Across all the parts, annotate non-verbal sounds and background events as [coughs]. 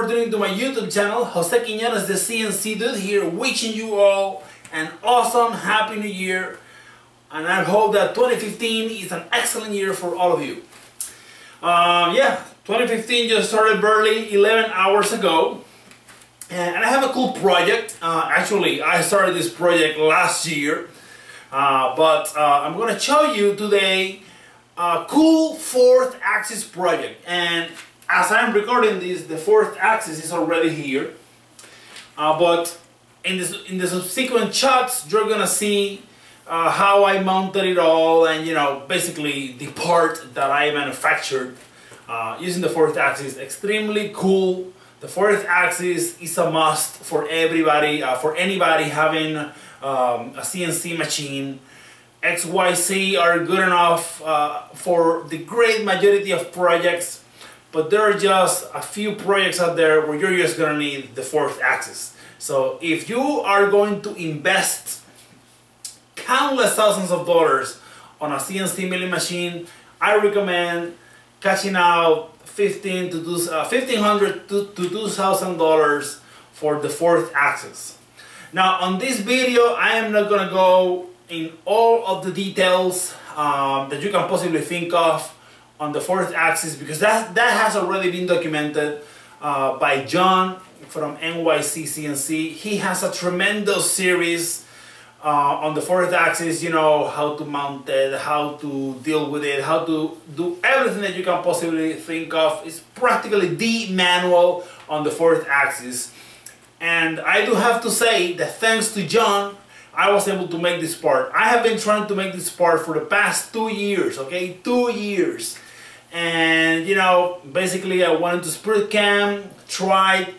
for tuning to my YouTube channel. Jose Quiñones, the CNC Dude here, wishing you all an awesome, happy new year. And I hope that 2015 is an excellent year for all of you. Uh, yeah, 2015 just started barely 11 hours ago. And I have a cool project. Uh, actually, I started this project last year. Uh, but uh, I'm going to show you today a cool fourth axis project. And as I'm recording this, the fourth axis is already here. Uh, but in, this, in the subsequent shots, you're gonna see uh, how I mounted it all and you know, basically the part that I manufactured uh, using the fourth axis. Extremely cool. The fourth axis is a must for everybody, uh, for anybody having um, a CNC machine. XYZ are good enough uh, for the great majority of projects but there are just a few projects out there where you're just gonna need the fourth axis. So if you are going to invest countless thousands of dollars on a CNC milling machine, I recommend cashing out 15 to uh, 1500 to, to 2000 dollars for the fourth axis. Now on this video, I am not gonna go in all of the details um, that you can possibly think of on the fourth axis because that, that has already been documented uh, by John from NYC CNC. He has a tremendous series uh, on the fourth axis, you know, how to mount it, how to deal with it, how to do everything that you can possibly think of. It's practically the manual on the fourth axis. And I do have to say that thanks to John, I was able to make this part. I have been trying to make this part for the past two years, okay? Two years and you know basically I wanted to SprutCAM tried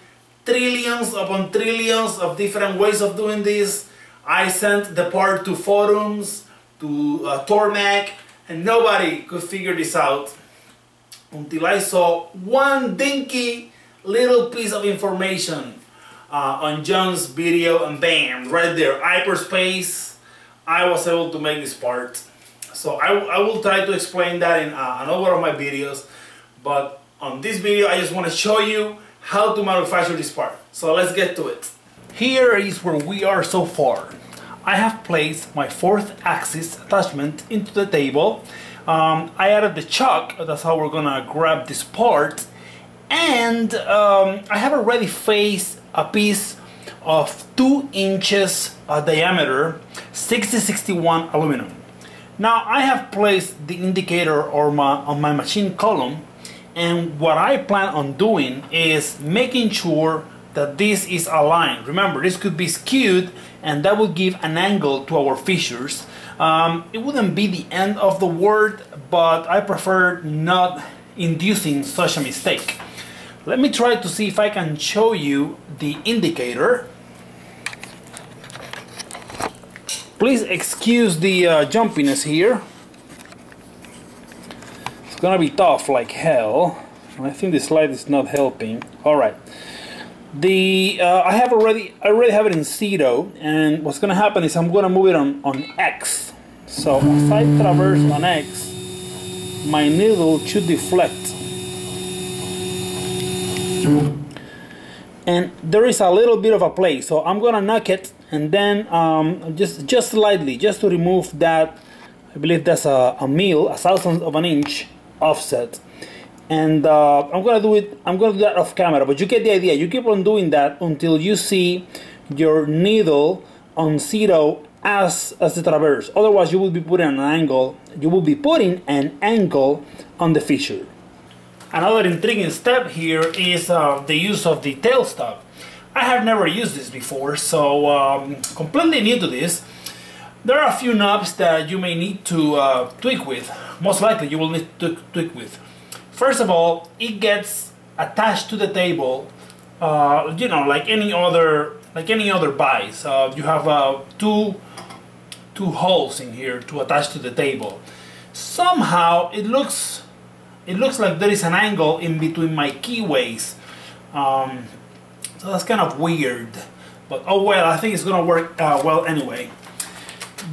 trillions upon trillions of different ways of doing this. I sent the part to forums to uh, Tormach and nobody could figure this out until I saw one dinky little piece of information uh, on John's video and bam right there hyperspace. I was able to make this part so I, I will try to explain that in uh, another of my videos. But on this video, I just want to show you how to manufacture this part. So let's get to it. Here is where we are so far. I have placed my fourth axis attachment into the table. Um, I added the chuck, that's how we're gonna grab this part. And um, I have already faced a piece of 2 inches uh, diameter 6061 aluminum. Now I have placed the indicator or my, on my machine column and what I plan on doing is making sure that this is aligned. Remember, this could be skewed and that would give an angle to our fissures. Um, it wouldn't be the end of the word, but I prefer not inducing such a mistake. Let me try to see if I can show you the indicator. Please excuse the uh, jumpiness here. It's gonna be tough like hell. I think the slide is not helping. All right. The uh, I have already I already have it in zero, and what's gonna happen is I'm gonna move it on on X. So as I traverse on X, my needle should deflect. And there is a little bit of a play, so I'm gonna knock it and then um, just just slightly just to remove that I believe that's a, a mil a thousandth of an inch offset. And uh, I'm gonna do it I'm gonna do that off camera but you get the idea. You keep on doing that until you see your needle on zero as as the traverse. Otherwise you will be putting an angle you will be putting an angle on the fissure. Another intriguing step here is uh, the use of the tail stop I have never used this before, so um, completely new to this. There are a few knobs that you may need to uh, tweak with. Most likely you will need to tweak with. First of all, it gets attached to the table, uh, you know, like any other like any other vise. Uh, you have uh, two two holes in here to attach to the table. Somehow it looks it looks like there is an angle in between my keyways. Um, so that's kind of weird. But oh well, I think it's gonna work uh, well anyway.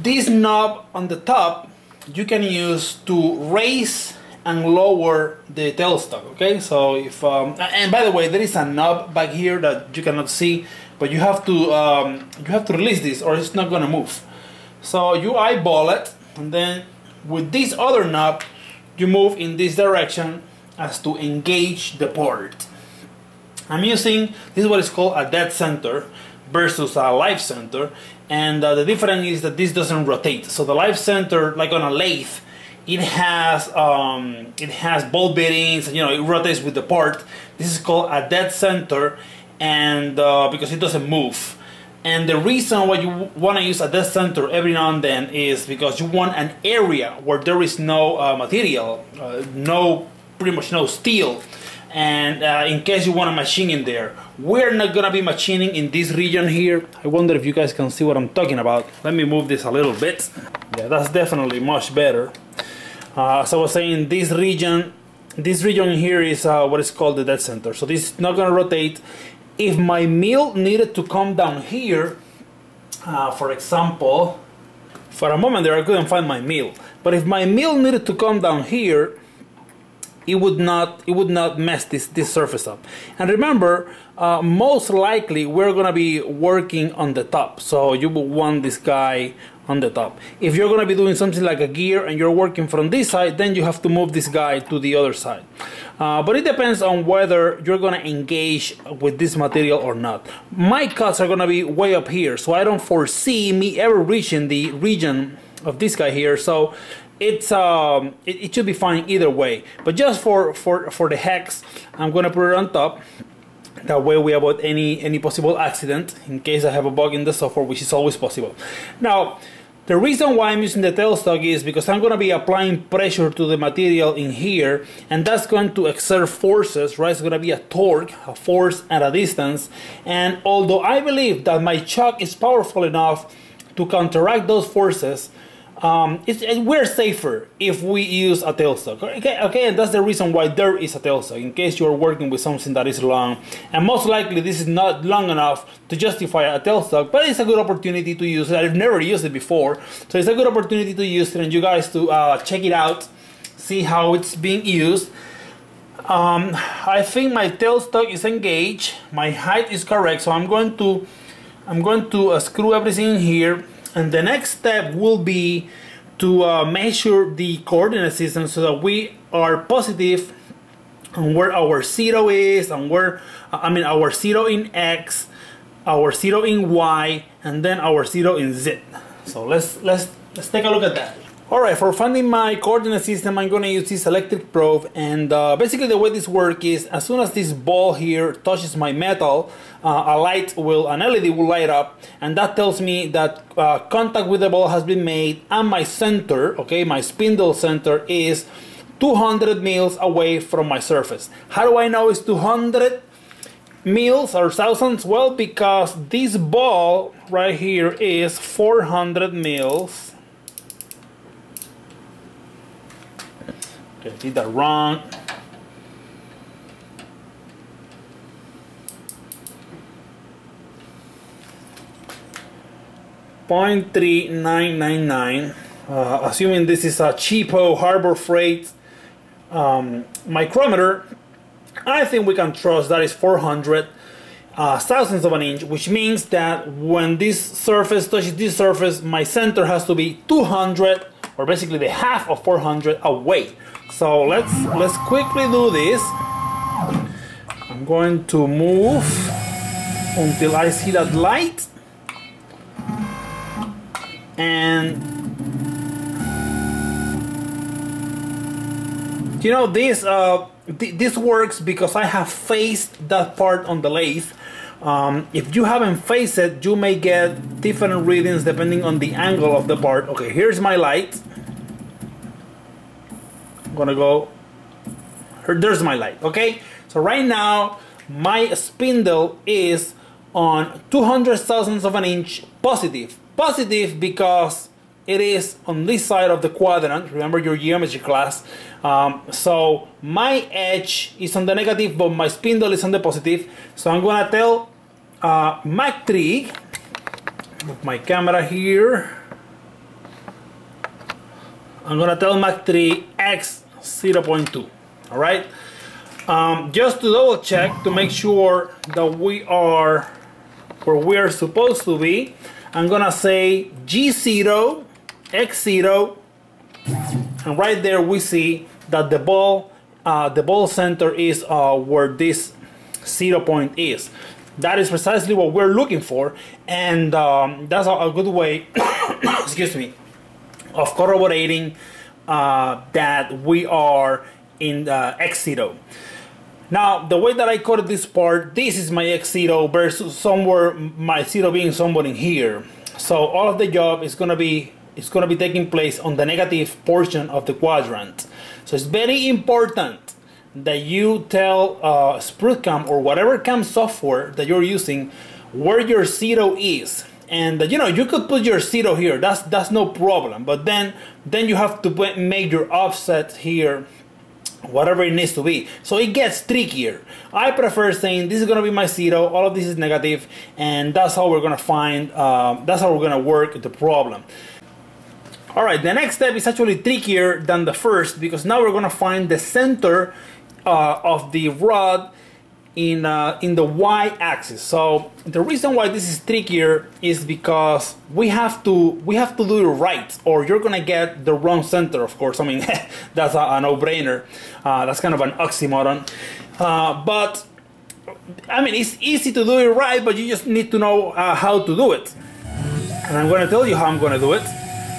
This knob on the top you can use to raise and lower the tailstock okay so if um, and by the way there is a knob back here that you cannot see but you have to um, you have to release this or it's not gonna move so you eyeball it and then with this other knob you move in this direction as to engage the port I'm using this is what is called a dead center versus a live center and uh, the difference is that this doesn't rotate. So the live center like on a lathe it has um, it has ball bearings you know it rotates with the part. This is called a dead center and uh, because it doesn't move. And the reason why you want to use a dead center every now and then is because you want an area where there is no uh, material uh, no pretty much no steel and uh, in case you want to machine in there we're not gonna be machining in this region here I wonder if you guys can see what I'm talking about let me move this a little bit yeah that's definitely much better uh, so I was saying this region, this region here is uh, what is called the dead center. So this is not to rotate. If my mill needed to come down here, uh, for example, for a moment there I couldn't find my mill. But if my mill needed to come down here, it would not it would not mess this this surface up. And remember, uh, most likely we're gonna be working on the top. So you will want this guy on the top. If you're to be doing something like a gear and you're working from this side, then you have to move this guy to the other side. Uh, but it depends on whether you're to engage with this material or not. My cuts are to be way up here, so I don't foresee me ever reaching the region of this guy here. So it's um, it, it should be fine either way. But just for for for the hex, I'm to put it on top that way we avoid any any possible accident in case I have a bug in the software which is always possible now the reason why I'm using the tailstock is because I'm going to be applying pressure to the material in here and that's going to exert forces, right? It's going to be a torque, a force at a distance. And although I believe that my chuck is powerful enough to counteract those forces, um, it's, it, we're safer if we use a tailstock. Okay, okay, and that's the reason why there is a tailstock, in case you're working with something that is long. And most likely this is not long enough to justify a tailstock, but it's a good opportunity to use it. I've never used it before, so it's a good opportunity to use it and you guys to uh, check it out, see how it's being used. Um, I think my tailstock is engaged, my height is correct, so I'm going to I'm going to uh, screw everything here and the next step will be to uh, measure the coordinate system so that we are positive on where our zero is and where I mean our zero in X our zero in Y and then our zero in Z. So let's let's let's take a look at that Alright, for finding my coordinate system, I'm going to use this electric probe and uh, basically the way this works is as soon as this ball here touches my metal, uh, a light will, an LED will light up and that tells me that uh, contact with the ball has been made and my center, okay, my spindle center is 200 mils away from my surface. How do I know it's 200 mils or thousands? Well, because this ball right here is 400 mils Okay, did that wrong. Point three nine nine nine. Uh, assuming this is a cheapo Harbor Freight um, micrometer, I think we can trust that is 400 uh, thousandths of an inch, which means that when this surface touches this surface, my center has to be 200 or basically the half of 400 away. So let's let's quickly do this. I'm going to move until I see that light. And you know this uh, th this works because I have faced that part on the lathe. Um, if you haven't faced it, you may get different readings depending on the angle of the part. Okay, here's my light gonna go. There's my light okay? So right now my spindle is on 200 thousandths of an inch positive. Positive because it is on this side of the quadrant. Remember your geometry class. Um, so my edge is on the negative but my spindle is on the positive. So I'm gonna tell uh, Mach 3 move my camera here. I'm gonna tell Mach 3 X 0.2 all right? Um, just to double check to make sure that we are where we are supposed to be I'm gonna say G0 X0 and right there we see that the ball uh, the ball center is uh, where this zero point is. That is precisely what we're looking for and um, that's a, a, good way [coughs] excuse me of corroborating uh, that we are in the X0 now the way that I coded this part this is my X0 versus somewhere my zero being somewhere in here. So all of the job is gonna be it's gonna be taking place on the negative portion of the quadrant. So it's very important that you tell uh, SprutCAM or whatever cam software that you're using where your zero is and uh, you know you could put your zero here. That's that's no problem. But then then you have to make your offset here whatever it needs to be. So it gets trickier i prefer saying this is going to be my zero all of this is negative and that's how we're going to find uh, that's how we're going to work the problem. All right the next step is actually trickier than the first because now we're going to find the center uh, of the rod in uh, in the y-axis. So the reason why this is trickier is because we have to we have to do it right, or you're gonna get the wrong center. Of course, I mean [laughs] that's a, a no-brainer. Uh, that's kind of an oxymoron, uh, but I mean it's easy to do it right, but you just need to know uh, how to do it. And I'm gonna tell you how I'm gonna do it.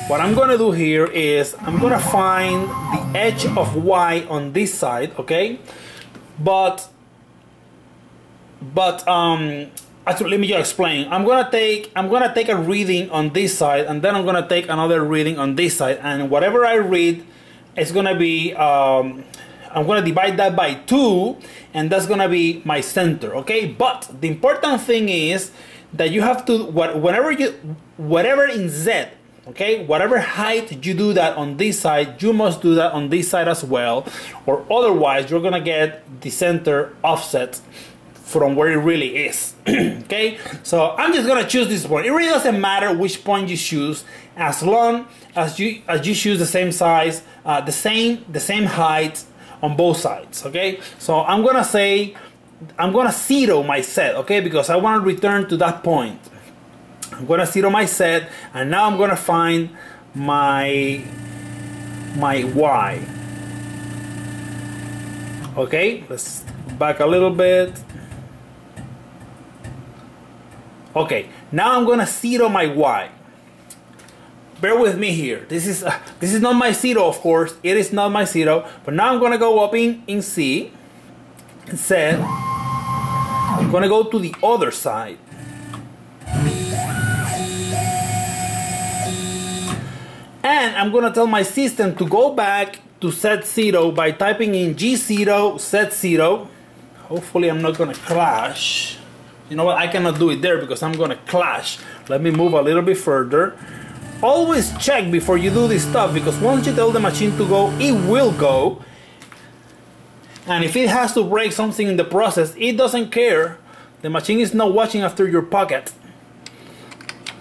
What I'm gonna do here is I'm gonna find the edge of y on this side, okay? But but um actually let me just explain. I'm gonna take I'm gonna take a reading on this side and then I'm gonna take another reading on this side. And whatever I read it's gonna be um I'm gonna divide that by two and that's gonna be my center okay? But the important thing is that you have to what whenever you whatever in Z okay? Whatever height you do that on this side you must do that on this side as well. Or otherwise you're gonna get the center offset from where it really is [clears throat] okay? So I'm just gonna choose this point. It really doesn't matter which point you choose as long as you as you choose the same size uh, the same the same height on both sides okay? So I'm gonna say I'm gonna zero my set okay? Because I want to return to that point. I'm gonna zero my set and now I'm gonna find my my Y. Okay let's back a little bit okay now I'm gonna zero my Y. Bear with me here. This is uh, this is not my zero of course. It is not my zero. But now I'm gonna go up in in C set I'm gonna go to the other side. And I'm gonna tell my system to go back to set zero by typing in G0 set zero. Hopefully I'm not gonna clash. You know what, I cannot do it there because I'm gonna clash. Let me move a little bit further. Always check before you do this stuff because once you tell the machine to go, it will go. And if it has to break something in the process, it doesn't care. The machine is not watching after your pocket.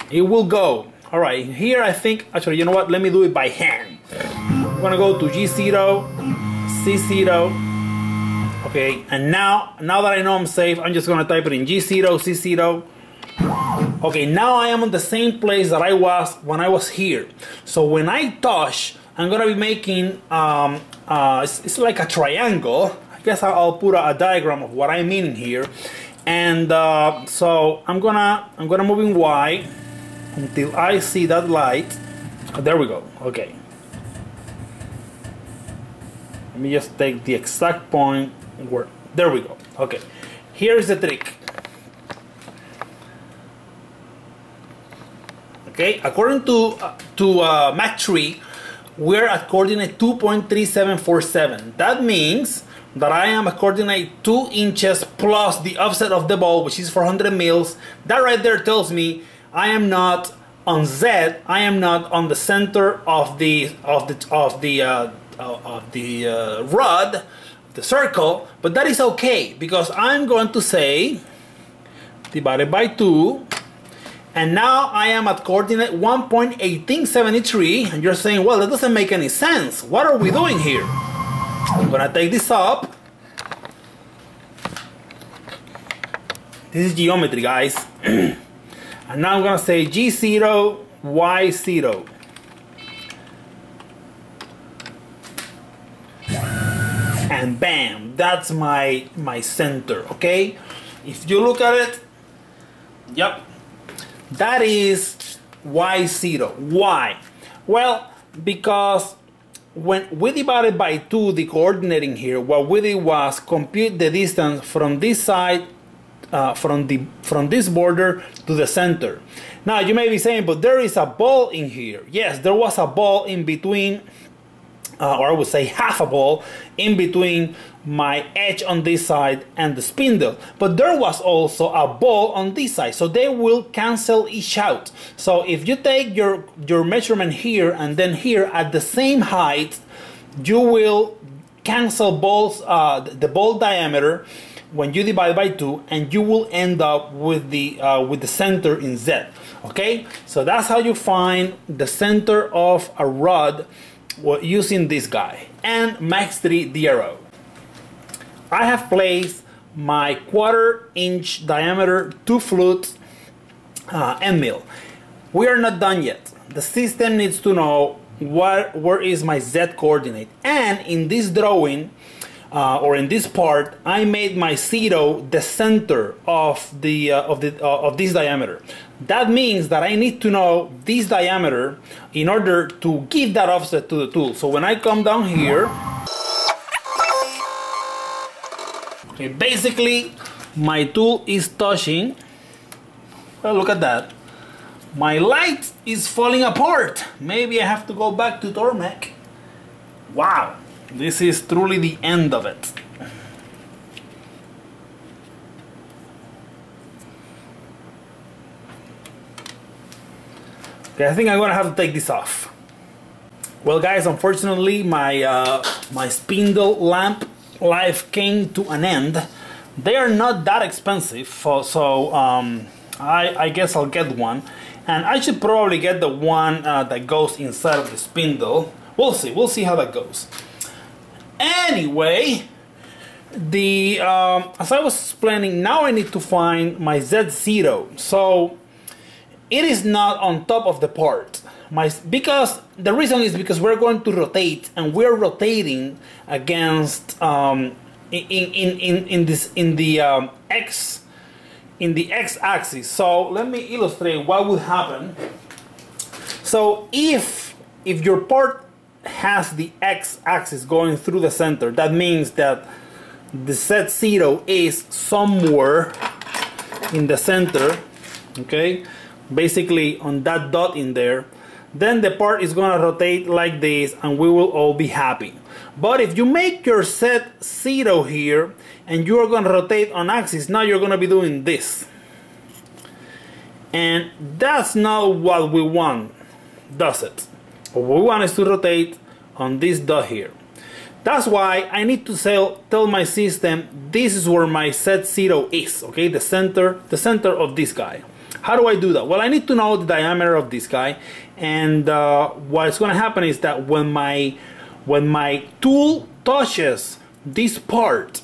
It will go. All right, here I think, actually, you know what? Let me do it by hand. I'm gonna go to G0, C0. Okay, and now, now that I know I'm safe, I'm just gonna type it in G0, C0. Okay, now I am on the same place that I was when I was here. So when I touch, I'm gonna be making, um, uh, it's, it's like a triangle. I guess I'll put a, a diagram of what I'm meaning here. And uh, so I'm gonna, I'm gonna move in Y until I see that light. There we go. Okay. Let me just take the exact point where. There we go. Okay. Here's the trick. Okay. According to uh, to uh, Mach 3, we're at coordinate 2.3747. That means that I am at coordinate 2 inches plus the offset of the ball, which is 400 mils. That right there tells me I am not on Z. I am not on the center of the of the of the uh, of the uh, rod, the circle. But that is okay because I'm going to say divided by two. And now I am at coordinate 1.1873 and you're saying, well, that doesn't make any sense. What are we doing here? I'm gonna take this up. This is geometry, guys. [clears throat] and now I'm gonna say G0, Y0. And bam, that's my my center, okay? If you look at it, yep, that is Y0. Why? Well, because when we divided by 2 the coordinating here, what we did was compute the distance from this side, uh, from, the, from this border to the center. Now you may be saying, but there is a ball in here. Yes, there was a ball in between uh, or I would say half a ball in between my edge on this side and the spindle. But there was also a ball on this side so they will cancel each out. So if you take your your measurement here and then here at the same height you will cancel balls uh, the ball diameter when you divide by 2 and you will end up with the uh, with the center in Z okay? So that's how you find the center of a rod using this guy and Mach 3 DRO. I have placed my quarter inch diameter 2 flute uh, end mill. We are not done yet. The system needs to know what, where is my Z coordinate and in this drawing uh, or in this part, I made my zero the center of the uh, of the uh, of this diameter. That means that I need to know this diameter in order to give that offset to the tool. So when I come down here, okay, basically my tool is touching. Well, look at that. My light is falling apart. Maybe I have to go back to Tormach. Wow. This is truly the end of it. Okay, I think I'm gonna have to take this off. Well guys, unfortunately my, uh, my spindle lamp life came to an end. They are not that expensive, so um, I, I, guess I'll get one. And I should probably get the one uh, that goes inside of the spindle. We'll see, we'll see how that goes. Anyway, the um, as I was explaining, now I need to find my Z0. So it is not on top of the part. My, because the reason is because we're going to rotate and we're rotating against um, in, in, in, in this in the um, x in the x-axis. So let me illustrate what would happen. So if if your part has the x-axis going through the center. That means that the set zero is somewhere in the center, okay? Basically on that dot in there. Then the part is gonna rotate like this and we will all be happy. But if you make your set zero here and you are gonna rotate on axis, now you're gonna be doing this. And that's not what we want, does it? What we want is to rotate on this dot here. That's why I need to tell, tell my system this is where my set zero is, okay? The center, the center of this guy. How do I do that? Well, I need to know the diameter of this guy, and uh, what's going to happen is that when my when my tool touches this part,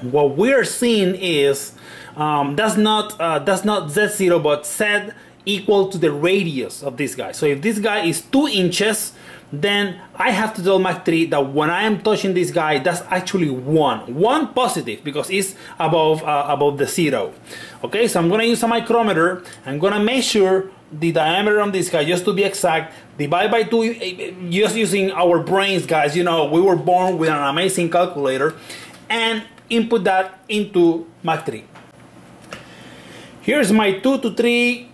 what we're seeing is um, that's not uh, that's not z0, but z equal to the radius of this guy. So if this guy is 2 inches, then I have to tell Mach 3 that when I am touching this guy, that's actually 1. 1 positive because it's above, uh, above the 0. Okay, so I'm going to use a micrometer. I'm going to measure the diameter on this guy just to be exact. Divide by 2 eh, eh, just using our brains, guys. You know, we were born with an amazing calculator. And input that into Mach 3. Here's my 2 to 3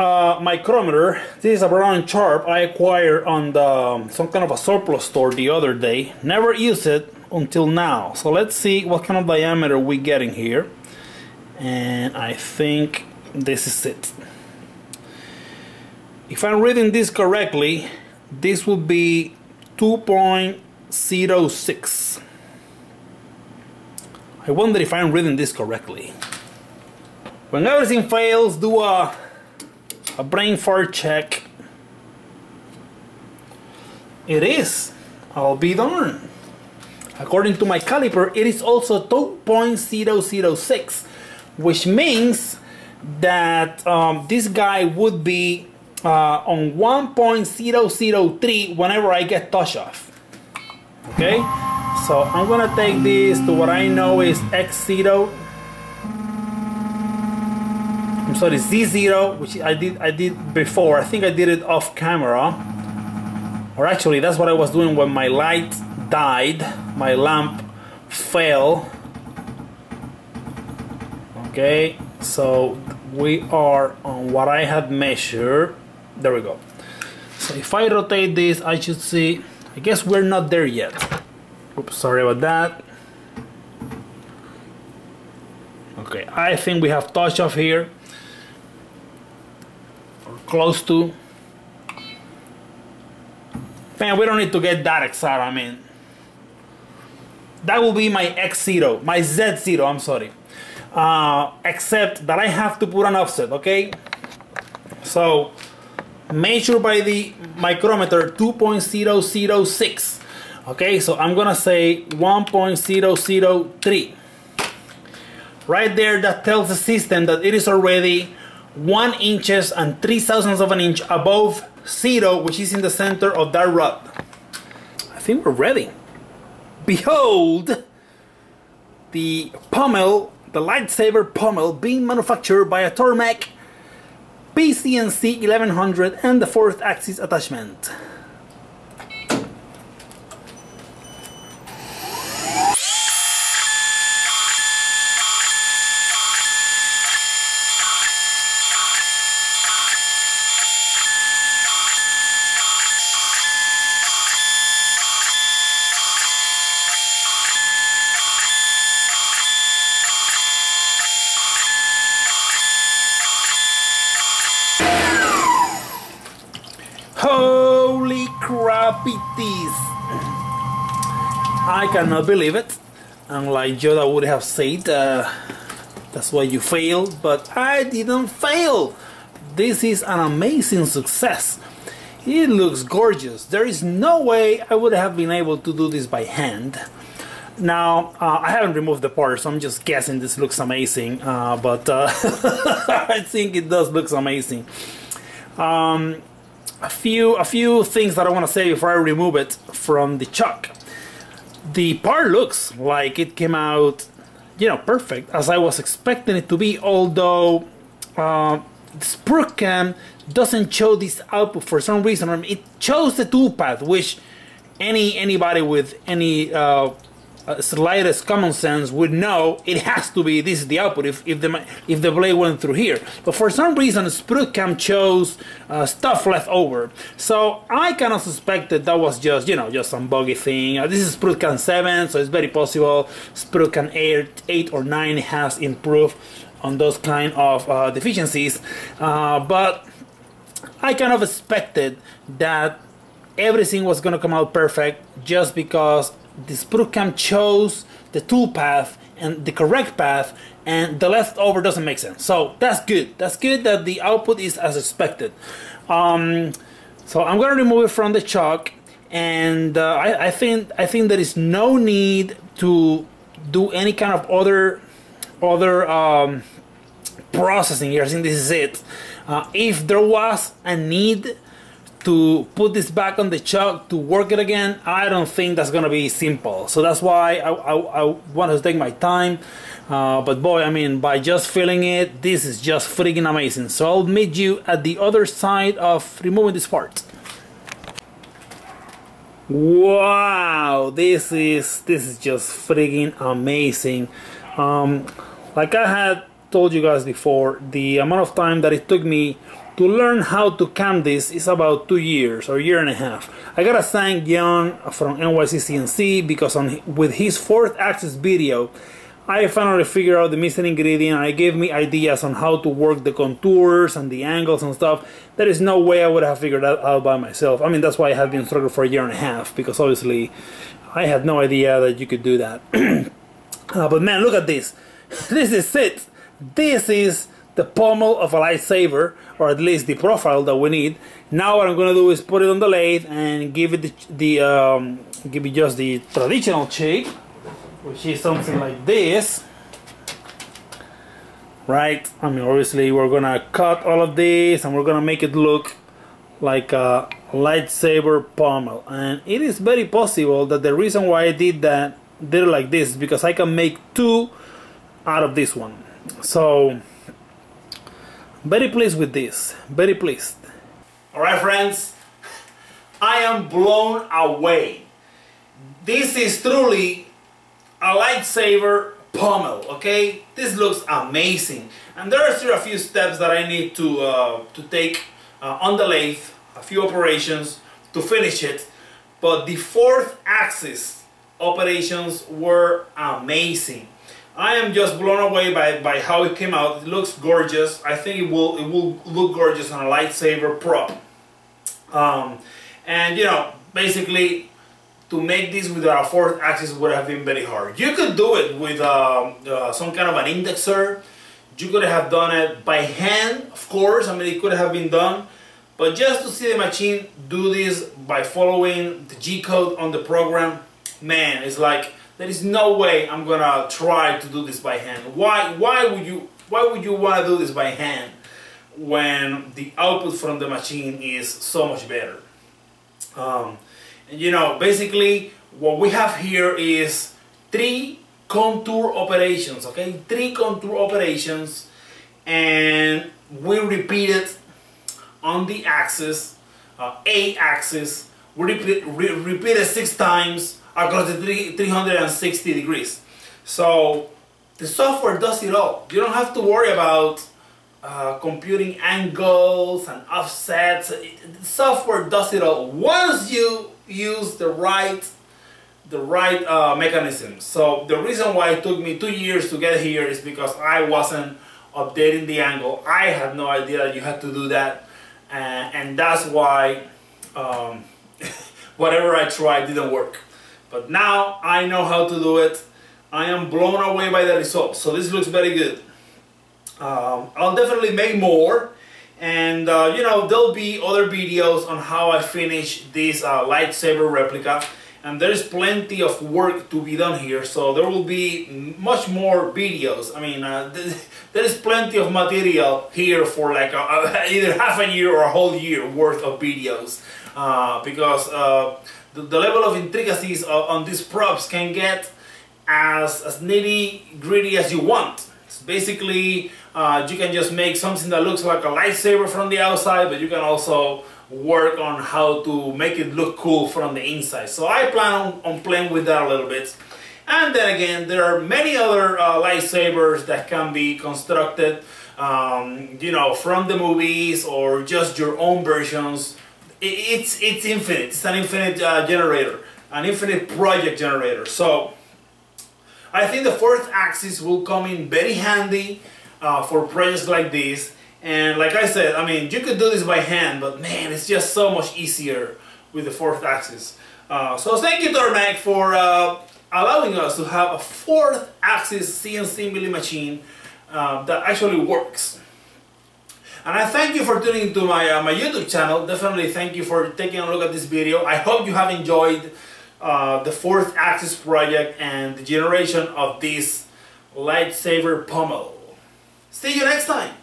uh, micrometer. This is a Brown Sharp I acquired on the um, some kind of a surplus store the other day. Never used it until now. So let's see what kind of diameter we getting here. And I think this is it. If I'm reading this correctly, this would be 2.06. I wonder if I'm reading this correctly. When everything fails, do a a brain fart check. It is. I'll be darned. according to my caliper, it is also 2.006, which means that um, this guy would be uh, on 1.003 whenever I get touch off. Okay, so I'm gonna take this to what I know is X0. I'm sorry, Z0, which I did I did before. I think I did it off camera. Or actually, that's what I was doing when my light died. My lamp fell. Okay, so we are on what I had measured. There we go. So if I rotate this, I should see, I guess we're not there yet. Oops, sorry about that. Okay, I think we have touch off here. Or close to. Man, we don't need to get that excited, I mean. That will be my X0, my Z0, I'm sorry uh, except that I have to put an offset, okay? So measure by the micrometer 2.006. Okay, so I'm gonna say 1.003. Right there, that tells the system that it is already one inches and three thousandths of an inch above zero, which is in the center of that rod. I think we're ready. Behold, the pommel the lightsaber pommel being manufactured by a Tormach PCNC 1100 and the fourth axis attachment. Holy crap it is! I cannot believe it. Unlike Yoda would have said, uh, that's why you failed, but I didn't fail! This is an amazing success. It looks gorgeous. There is no way I would have been able to do this by hand. Now, uh, I haven't removed the part, so I'm just guessing this looks amazing, uh, but uh, [laughs] I think it does looks amazing. Um, a few a few things that I want to say before I remove it from the chuck. The part looks like it came out, you know, perfect as I was expecting it to be. Although uh, cam doesn't show this output for some reason. I mean, it shows the tool path, which any anybody with any uh, uh, slightest common sense would know it has to be this is the output if, if the if the blade went through here. But for some reason SprutCAM chose uh, stuff left over. So I kind of suspected that that was just you know just some buggy thing. Uh, this is SprutCAM 7 so it's very possible SprutCAM 8, 8 or 9 has improved on those kind of uh, deficiencies. Uh, but I kind of expected that everything was gonna come out perfect just because the SprutCAM chose the tool path and the correct path and the leftover doesn't make sense. So that's good. That's good that the output is as expected. Um, so I'm gonna remove it from the chuck and uh, I, I, think I think there is no need to do any kind of other other um, processing here. I think this is it. Uh, if there was a need to put this back on the chuck to work it again I don't think that's gonna be simple. So that's why I, I, I want to take my time. Uh, but boy I mean by just filling it this is just freaking amazing. So I'll meet you at the other side of removing this part. Wow this is this is just freaking amazing. Um, like I had told you guys before the amount of time that it took me to learn how to cam this is about two years or year and a half. I gotta thank John from NYC CNC because on with his fourth axis video, I finally figured out the missing ingredient it gave me ideas on how to work the contours and the angles and stuff. There is no way I would have figured that out by myself. I mean, that's why I have been struggling for a year and a half because obviously I had no idea that you could do that. [clears throat] uh, but man, look at this. [laughs] This is it. This is the pommel of a lightsaber, or at least the profile that we need. Now what I'm gonna do is put it on the lathe and give it the, the um, give it just the traditional shape, which is something like this. Right, I mean obviously we're gonna cut all of this and we're gonna make it look like a lightsaber pommel and it is very possible that the reason why I did that did it like this is because I can make two out of this one so very pleased with this. Very pleased. Alright friends. I am blown away. This is truly a lightsaber pommel okay? This looks amazing. And there are still a few steps that I need to uh, to take uh, on the lathe a few operations to finish it. But the fourth axis operations were amazing I am just blown away by, by how it came out. It looks gorgeous. I think it will it will look gorgeous on a lightsaber prop. Um, and you know, basically, to make this with a fourth axis would have been very hard. You could do it with uh, uh, some kind of an indexer. You could have done it by hand, of course. I mean, it could have been done. But just to see the machine do this by following the G-code on the program, man, it's like there is no way I'm gonna try to do this by hand. Why? Why would you? Why would you want to do this by hand when the output from the machine is so much better? Um, and you know, basically, what we have here is three contour operations. Okay, three contour operations, and we repeat it on the axis, uh, A axis. We repeat, re repeat it six times across the three, 360 degrees. So the software does it all. You don't have to worry about uh, computing angles and offsets. the software does it all once you use the right the right uh, mechanism. So the reason why it took me two years to get here is because I wasn't updating the angle. I had no idea that you had to do that, and, and that's why um, [laughs] whatever I tried didn't work. But now I know how to do it. I am blown away by the results. So this looks very good. Um, I'll definitely make more. And uh, you know, there'll be other videos on how I finish this uh, lightsaber replica. And there's plenty of work to be done here. So there will be much more videos. I mean, uh, [laughs] there is plenty of material here for like a, [laughs] a, either half a year or a whole year worth of videos. Uh, because uh, the, the level of intricacies on these props can get as, as nitty gritty as you want. It's basically, uh, you can just make something that looks like a lightsaber from the outside, but you can also work on how to make it look cool from the inside. So I plan on, on playing with that a little bit. And then again, there are many other uh, lightsabers that can be constructed, um, you know, from the movies or just your own versions it's it's infinite. It's an infinite uh, generator, an infinite project generator. So I think the fourth axis will come in very handy uh, for projects like this. And like I said, I mean, you could do this by hand, but man, it's just so much easier with the fourth axis. Uh, so thank you Tormach for uh, allowing us to have a fourth axis CNC milling machine uh, that actually works. And I thank you for tuning into my, uh, my YouTube channel. Definitely thank you for taking a look at this video. I hope you have enjoyed uh, the fourth axis project and the generation of this lightsaber pommel. See you next time.